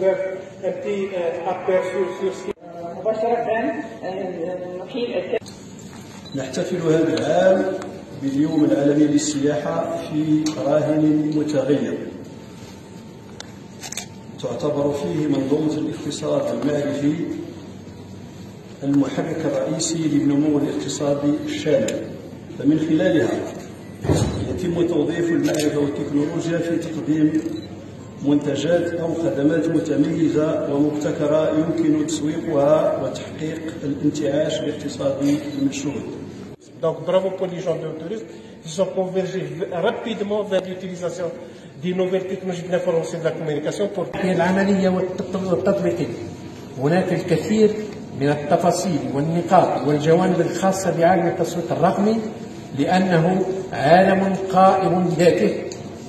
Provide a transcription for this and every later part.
faire un petit aperçu sur ce نحتفل هذا العام باليوم العالمي للسياحة في راهن متغير تعتبر فيه منظومة الاقتصاد المعرفي المحرك الرئيسي للنمو الاقتصادي الشامل. فمن خلالها يتم توظيف المعرفة والتكنولوجيا في تقديم منتجات أو خدمات متميزة ومبتكرة يمكن تسويقها وتحقيق الانتعاش الاقتصادي المشهود Donc bravo pour les gens de tourisme. Ils sont convergés rapidement vers l'utilisation des nouvelles technologies de l'information et de la communication pour هي العملية والتط- والتطبيقية هناك الكثير من التفاصيل والنقاط والجوانب الخاصة بعالم التسويق الرقمي لأنه عالم قائم بذاته.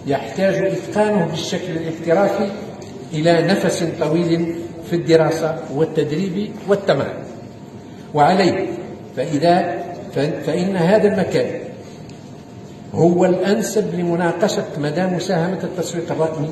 يحتاج إتقانه بالشكل الاحترافي إلى نفس طويل في الدراسة والتدريب والتمرين وعليه فإذا فإن هذا المكان هو الأنسب لمناقشة مدى مساهمة التسويق الرقمي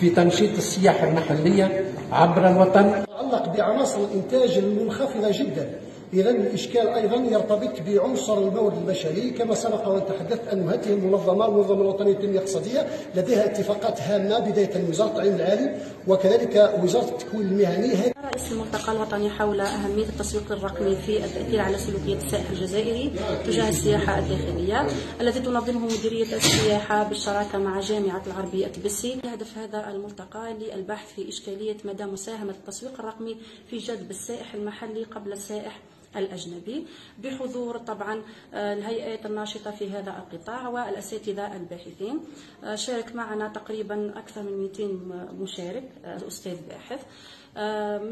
في تنشيط السياحة المحلية عبر الوطن. يتعلق بعناصر الإنتاج المنخفضة جدا. إذا الإشكال أيضا يرتبط بعنصر المورد البشري كما سبق وأن تحدثت أن هذه المنظمة المنظمة الوطنية للتنمية الاقتصادية لديها اتفاقات هامة بداية من وزارة التعليم العالي وكذلك وزارة التكوين المهني رئيس الملتقى الوطني حول أهمية التسويق الرقمي في التأثير على سلوكية السائح الجزائري تجاه السياحة الداخلية الذي تنظمه مديرية السياحة بالشراكة مع جامعة العربية تبسي يهدف هذا الملتقى للبحث في إشكالية مدى مساهمة التسويق الرقمي في جذب السائح المحلي قبل السائح. الأجنبي بحضور طبعا آه، الهيئات الناشطة في هذا القطاع والأساتذة الباحثين. آه، شارك معنا تقريبا أكثر من 200 مشارك آه، أستاذ باحث.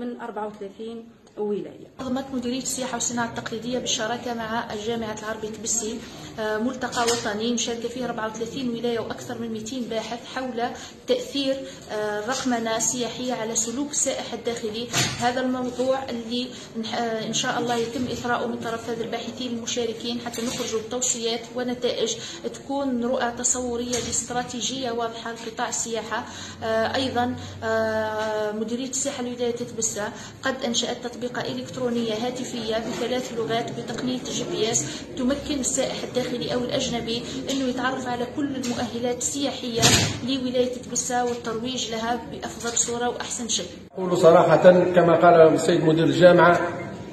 من 34 ولاية نظمت مديرية السياحة والصناعة التقليدية بالشراكة مع الجامعة العربية تبسي آه، ملتقى وطني مشاركة فيه 34 ولاية وأكثر من 200 باحث حول تأثير آه، الرقمنة السياحية على سلوك السائح الداخلي. هذا الموضوع اللي آه، إن شاء الله يتم إثراؤه من طرف هذا الباحثين المشاركين حتى نخرجوا بتوصيات ونتائج تكون رؤى تصورية لاستراتيجية واضحة لقطاع السياحة. آه، أيضا آه، مديرية السياحة لولاية تبسة قد أنشأت تطبيقة إلكترونية هاتفية بثلاث لغات بتقنية ال GPS تمكن السائح الداخلي أو الأجنبي أنه يتعرف على كل المؤهلات السياحية لولاية تبسة والترويج لها بأفضل صورة وأحسن شكل. أقول صراحة كما قال السيد مدير الجامعة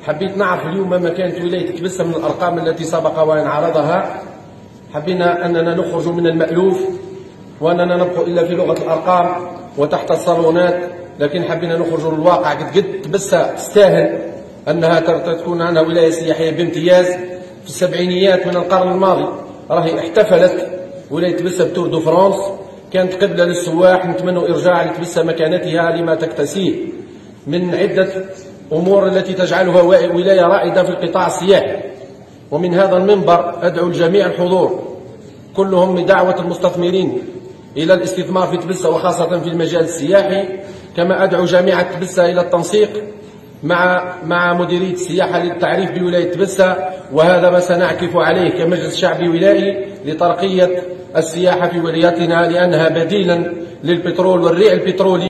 حبيت نعرف اليوم ما كانت ولاية تبسة من الأرقام التي سبق وأن عرضها. حبينا أننا نخرج من المألوف وأننا نبقى إلا في لغة الأرقام وتحت الصالونات. لكن حبينا نخرج للواقع قد قد تبسة تستاهل أنها تر- تكون عنها ولاية سياحية بامتياز في السبعينيات من القرن الماضي. راهي احتفلت ولاية تبسة ب tour de France. كانت قبلة للسواح نتمنى إرجاع لتبسة مكانتها لما تكتسيه. من عدة أمور التي تجعلها ولاية رائدة في القطاع السياحي. ومن هذا المنبر أدعو الجميع الحضور. كلهم بدعوة المستثمرين إلى الاستثمار في تبسة وخاصة في المجال السياحي. كما أدعو جامعة تبسة إلى التنسيق مع مع مديرية السياحة للتعريف بولاية تبسة وهذا ما سنعكف عليه كمجلس شعبي ولائي لترقية السياحة في ولايتنا لأنها بديلا للبترول والريع البترولي.